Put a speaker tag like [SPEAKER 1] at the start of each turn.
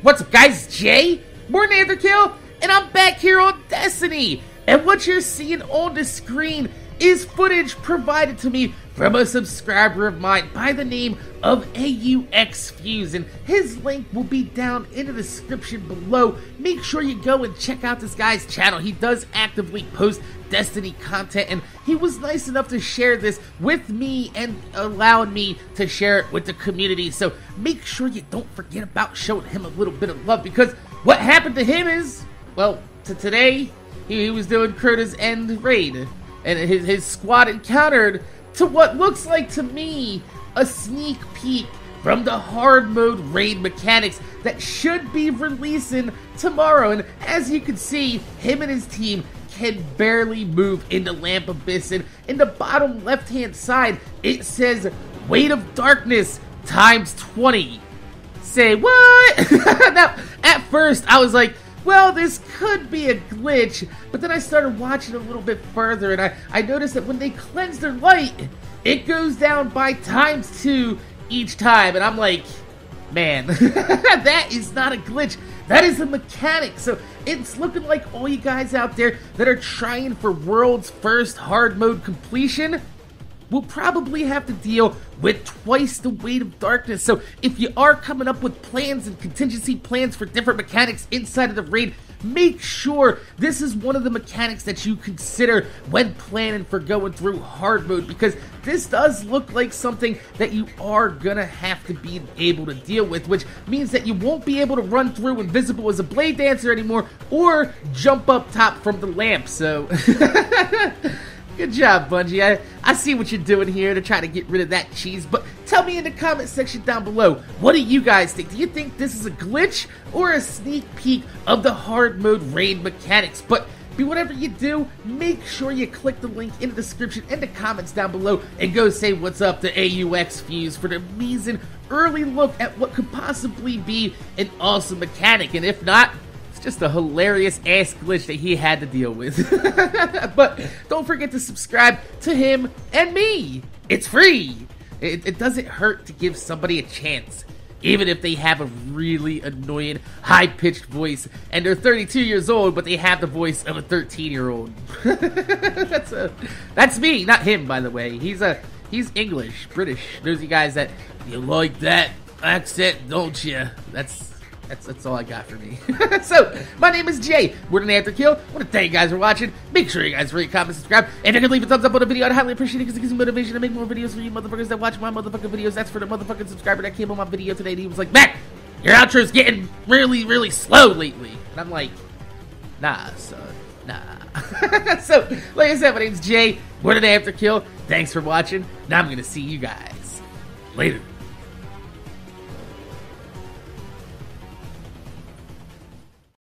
[SPEAKER 1] What's up, guys? Jay, more than Kill, and I'm back here on Destiny. And what you're seeing on the screen is footage provided to me from a subscriber of mine by the name of AUX Fuse, and his link will be down in the description below. Make sure you go and check out this guy's channel. He does actively post Destiny content, and he was nice enough to share this with me and allowing me to share it with the community. So make sure you don't forget about showing him a little bit of love because what happened to him is, well, to today, he, was doing Crota's End raid, and his, his squad encountered to what looks like to me a sneak peek from the hard mode raid mechanics that should be releasing tomorrow. And as you can see, him and his team can barely move into Lamp Abyss. And in the bottom left hand side, it says Weight of Darkness times 20. Say what? now, at first, I was like, well, this could be a glitch, but then I started watching a little bit further and I, I noticed that when they cleanse their light, it goes down by times two each time. And I'm like, man, that is not a glitch. That is a mechanic. So it's looking like all you guys out there that are trying for world's first hard mode completion will probably have to deal with twice the weight of darkness. So if you are coming up with plans and contingency plans for different mechanics inside of the raid, make sure this is one of the mechanics that you consider when planning for going through hard mode because this does look like something that you are gonna have to be able to deal with which means that you won't be able to run through invisible as a blade dancer anymore or jump up top from the lamp so Good job, Bungie. I, I see what you're doing here to try to get rid of that cheese, but tell me in the comment section down below, what do you guys think? Do you think this is a glitch or a sneak peek of the hard mode raid mechanics? But be whatever you do, make sure you click the link in the description and the comments down below and go say what's up to AUX Fuse for the amazing early look at what could possibly be an awesome mechanic. And if not, it's just a hilarious ass glitch that he had to deal with. but don't forget to subscribe to him and me. It's free. It, it doesn't hurt to give somebody a chance even if they have a really annoying, high pitched voice and they're 32 years old, but they have the voice of a 13 year old. that's that's me, not him, by the way. He's a he's English, British. Of you guys that you like that accent, don't you? That's that's, that's all I got for me. so, my name is Jay. We're the After Kill. I want to thank you guys for watching. Make sure you guys rate, comment, subscribe, and if you can leave a thumbs up on the video, I'd highly appreciate it because it gives me motivation to make more videos for you motherfuckers that watch my motherfucking videos. That's for the motherfucking subscriber that came on my video today and he was like, Matt, your outro's getting really, really slow lately. And I'm like, nah, son, nah. so, like I said, my name's Jay. We're the After Kill. Thanks for watching. Now I'm going to see you guys later.